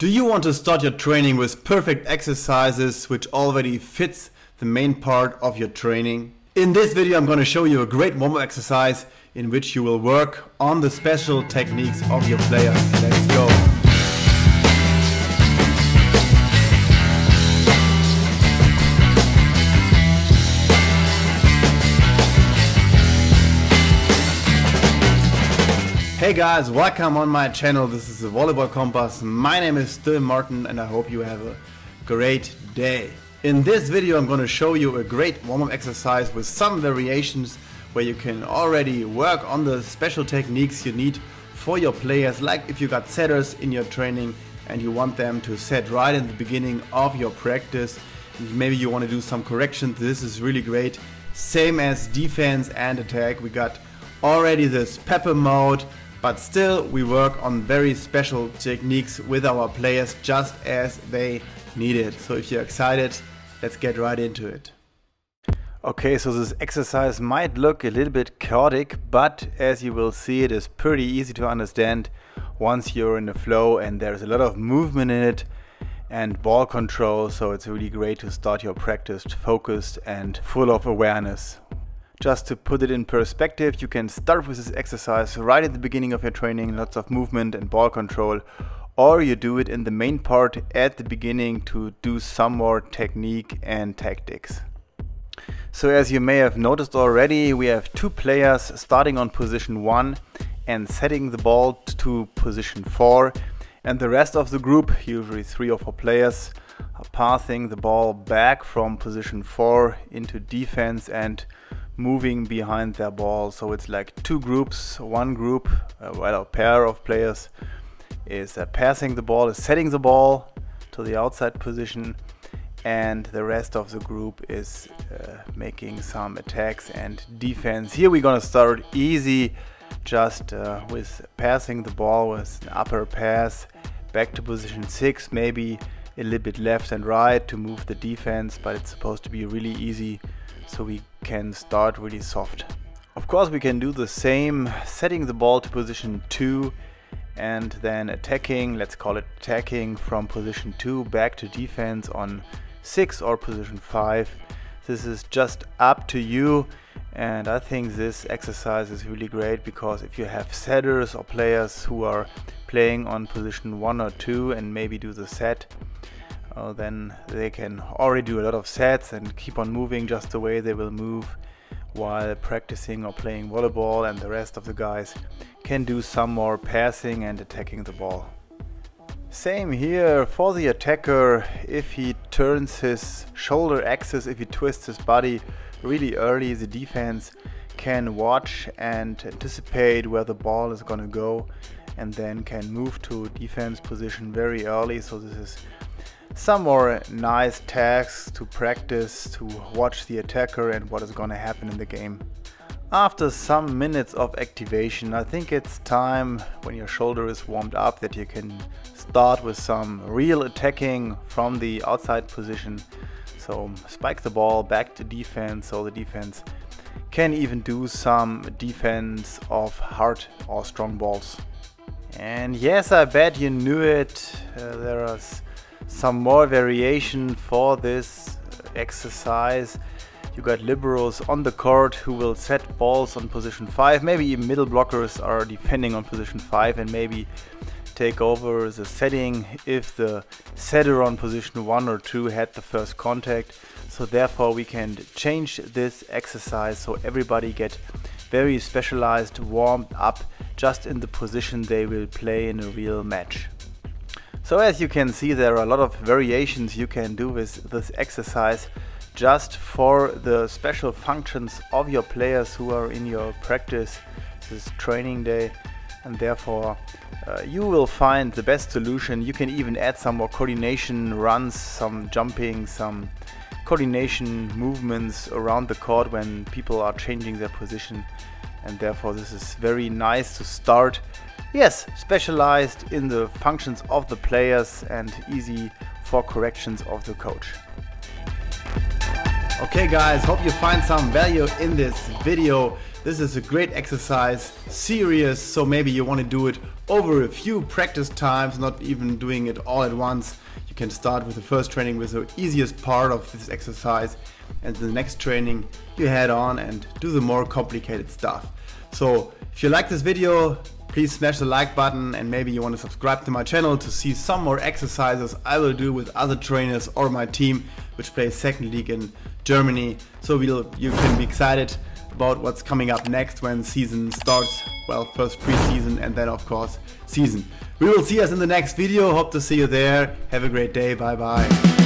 Do you want to start your training with perfect exercises which already fits the main part of your training? In this video I'm going to show you a great warm-up exercise in which you will work on the special techniques of your players. Let's go! Hey guys, welcome on my channel. This is the Volleyball Compass. My name is Still Martin and I hope you have a great day. In this video I'm going to show you a great warm-up exercise with some variations where you can already work on the special techniques you need for your players like if you got setters in your training and you want them to set right in the beginning of your practice maybe you want to do some corrections this is really great same as defense and attack we got already this pepper mode but still we work on very special techniques with our players just as they need it. So if you're excited, let's get right into it. Okay, so this exercise might look a little bit chaotic, but as you will see, it is pretty easy to understand once you're in the flow and there's a lot of movement in it and ball control, so it's really great to start your practice focused and full of awareness. Just to put it in perspective, you can start with this exercise right at the beginning of your training, lots of movement and ball control, or you do it in the main part at the beginning to do some more technique and tactics. So as you may have noticed already, we have two players starting on position 1 and setting the ball to position 4 and the rest of the group, usually 3 or 4 players, are passing the ball back from position 4 into defense and moving behind their ball. So it's like two groups. One group, uh, well, a pair of players is uh, passing the ball, is setting the ball to the outside position, and the rest of the group is uh, making some attacks and defense. Here we're gonna start easy, just uh, with passing the ball with an upper pass back to position six, maybe a little bit left and right to move the defense, but it's supposed to be really easy so we can start really soft. Of course we can do the same, setting the ball to position 2 and then attacking, let's call it attacking from position 2 back to defense on 6 or position 5. This is just up to you and I think this exercise is really great because if you have setters or players who are playing on position 1 or 2 and maybe do the set, uh, then they can already do a lot of sets and keep on moving just the way they will move while practicing or playing volleyball and the rest of the guys can do some more passing and attacking the ball. Same here for the attacker, if he turns his shoulder axis, if he twists his body really early, the defense can watch and anticipate where the ball is gonna go and then can move to defense position very early. So this is some more nice tasks to practice to watch the attacker and what is gonna happen in the game. After some minutes of activation, I think it's time when your shoulder is warmed up that you can start with some real attacking from the outside position. So spike the ball back to defense so the defense can even do some defense of hard or strong balls. And yes, I bet you knew it. Uh, there are some more variation for this exercise. You got liberos on the court who will set balls on position 5. Maybe even middle blockers are defending on position 5 and maybe take over the setting if the setter on position 1 or 2 had the first contact. So therefore we can change this exercise so everybody get very specialized warmed up just in the position they will play in a real match. So as you can see there are a lot of variations you can do with this exercise just for the special functions of your players who are in your practice this training day and therefore uh, you will find the best solution. You can even add some more coordination runs, some jumping, some coordination movements around the court when people are changing their position and therefore this is very nice to start Yes, specialized in the functions of the players and easy for corrections of the coach. Okay guys, hope you find some value in this video. This is a great exercise, serious, so maybe you want to do it over a few practice times, not even doing it all at once. You can start with the first training with the easiest part of this exercise and the next training you head on and do the more complicated stuff. So if you like this video, please smash the like button and maybe you want to subscribe to my channel to see some more exercises I will do with other trainers or my team which plays second league in Germany. So you can be excited about what's coming up next when season starts. Well, first preseason and then of course season. We will see us in the next video. Hope to see you there. Have a great day. Bye bye.